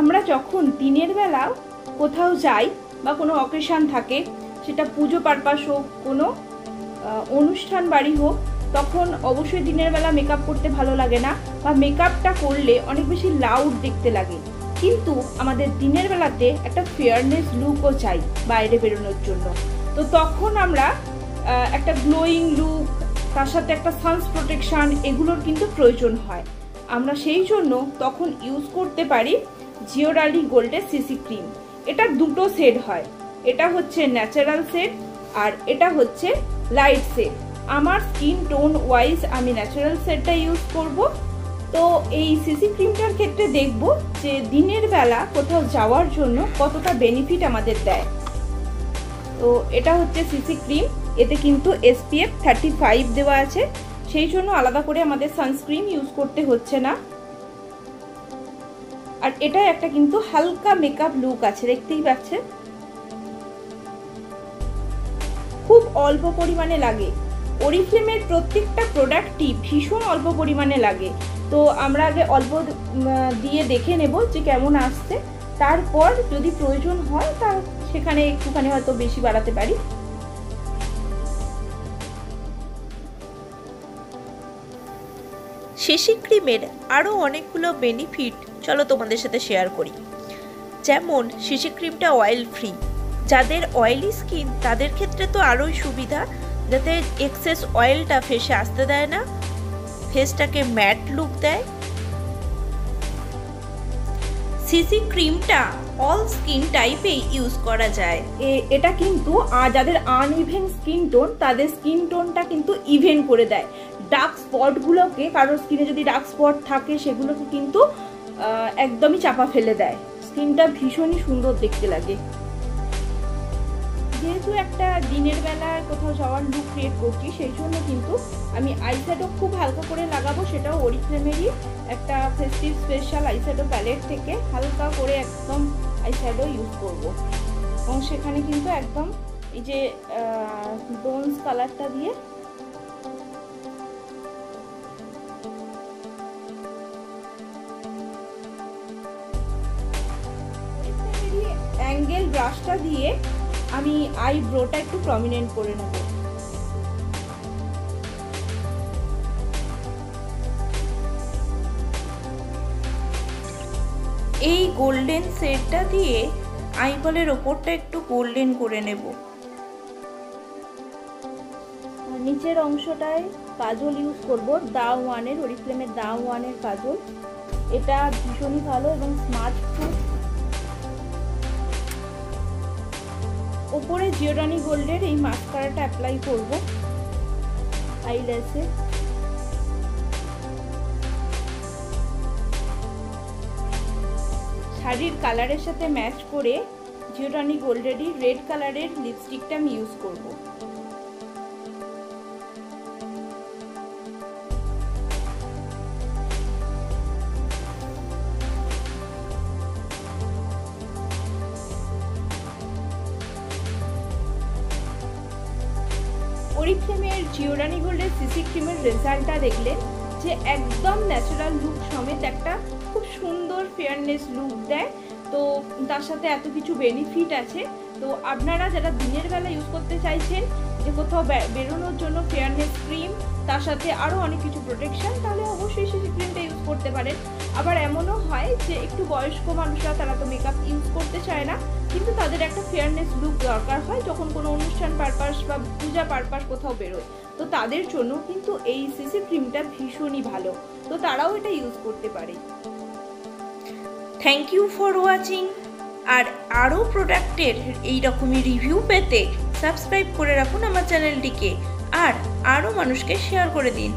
আমরা যখন দিনের বেলা কোথাও যাই বা কোনো অকেশান থাকে, সেটা পুজো পারপাস হোক, কোনো অনুষ্ঠান বাড়ি হোক, তখন অবশ্যই দিনের বেলা মেকআপ করতে ভালো লাগে না বা মেকআপটা করলে অনেক বেশি লাউড দেখতে লাগে। কিন্তু আমাদের দিনের বেলাতে একটা ফেয়ারনেস লুকও চাই বাইরে বেরোনোর জন্য। তো তখন আমরা একটা গ্লোয়িং লুক তার সাথে একটা সানস প্রোটেকশান এগুলোর কিন্তু প্রয়োজন হয়। আমরা সেই জন্য তখন ইউজ করতে পারি জিওরালি গোল্ডের সিসি ক্রিম। এটা দুটো শেড হয়। এটা হচ্ছে ন্যাচারাল শেড আর এটা হচ্ছে লাইট শেড আমার স্কিন টোন ওয়াইজ আমি ন্যাচারাল শেডটা ইউজ করব। তো এই সিসি ক্রিমটার ক্ষেত্রে দেখব যে দিনের বেলা কোথাও যাওয়ার জন্য কতটা বেনিফিট আমাদের দেয়। তো এটা হচ্ছে সিসি ক্রিম। এতে কিন্তু এসপিএফ থার্টি ফাইভ দেওয়া আছে। সেই জন্য আলাদা করে আমাদের সানস্ক্রিন ইউজ করতে হচ্ছে না। আর এটা একটা কিন্তু হালকা মেকআপ লুক আছে, দেখতেই পাচ্ছেন? খুব অল্প পরিমাণে লাগে। ওরিফ্লেমের প্রত্যেকটা প্রোডাক্টই ভীষণ অল্প পরিমাণে লাগে। তো আমরা আগে অল্প দিয়ে দেখে নেব যে কেমন আসছে। তারপর যদি প্রয়োজন হয় তা সেখানে একটুখানি হয়তো বেশি বাড়াতে পারি। শিশি ক্রিমের আরও অনেকগুলো বেনিফিট চলো তোমাদের সাথে শেয়ার করি। যেমন শিশি ক্রিমটা অয়েল ফ্রি যাদের অয়েলি স্কিন তাদের ক্ষেত্রে তো আরোই সুবিধা, যাতে এক্সেস অয়েলটা ফেসে আসতে দেয় না, ফেসটাকে ম্যাট লুক দেয়। সিসি ক্রিমটা অল স্কিন টাইপেই ইউজ করা যায়। এটা কিন্তু যাদের আনইভেন স্কিন টোন তাদের স্কিন টোনটা কিন্তু ইভেন করে দেয়। ডার্ক স্পটগুলোকে কারোর স্কিনে যদি ডার্ক স্পট থাকে, সেগুলোকে কিন্তু একদমই চাপা ফেলে দেয়। স্কিনটা ভীষণই সুন্দর দেখতে লাগে। যেহেতু একটা দিনের বেলা কোথাও যাওয়ার লুক ক্রিয়েট করছি, সেই জন্য কিন্তু আমি আইশ্যাডো খুব হালকা করে লাগাবো, সেটাও ওরিফ্লেমেরই একটা ফেস্টিভ স্পেশাল আইশ্যাডো প্যালেট থেকে হালকা করে একদম আইশ্যাডো ইউজ করব। এবং সেখানে কিন্তু একদম এই যে ব্রোঞ্জ কালারটা দিয়ে অ্যাঙ্গেল ব্রাশটা দিয়ে আমি আইব্রোটা একটু প্রমিনেন্ট করে নেব। এই গোল্ডেন সেটটা দিয়ে আইবলের ওপরটা একটু গোল্ডেন করে নেব। নিচের অংশটায় কাজল ইউজ করব, দা ওয়ানের ওরিফ্লেমের দা ওয়ানের কাজল। এটা ভীষণই ভালো এবং স্মার্ট প্রুফ ওপরে জিওরানি গোল্ডের এই মাস্কারাটা অ্যাপ্লাই করব। আইল্যাসে শাড়ির কালারের সাথে ম্যাচ করে জিওরানি গোল্ডেরই রেড কালারের লিপস্টিকটা আমি ইউজ করব। ওরিফ্লেমের জিওরানি গোল্ডের সিসি ক্রিমের রেজাল্টটা দেখলে যে একদম ন্যাচারাল লুক সমেত একটা খুব সুন্দর ফেয়ারনেস লুক দেয়। তো তার সাথে এত কিছু বেনিফিট আছে। তো আপনারা যারা দিনের বেলা ইউজ করতে চাইছেন যে কোথাও বেরোনোর জন্য ফেয়ারনেস ক্রিম তার সাথে আরও অনেক কিছু প্রোটেকশন তাহলে অবশ্যই সিসি ক্রিমটা ইউজ করতে পারেন। আবার এমনও হয় যে একটু বয়স্ক মানুষরা, তারা তো মেকআপ ইউজ করতে চায় না। কিন্তু তাদের একটা ফেয়ারনেস লুক দরকার হয় যখন কোনো অনুষ্ঠান পারপাস বা পূজা পারপাস কোথাও বেরোয়। তো তাদের জন্য কিন্তু এই সিসি ক্রিমটা ভীষণই ভালো। তো তারাও এটা ইউজ করতে পারে। থ্যাংক ইউ ফর ওয়াচিং আর আরও প্রোডাক্টের এই রকমই রিভিউ পেতে সাবস্ক্রাইব করে রাখুন আমার চ্যানেলটিকে আর আরও মানুষকে শেয়ার করে দিন।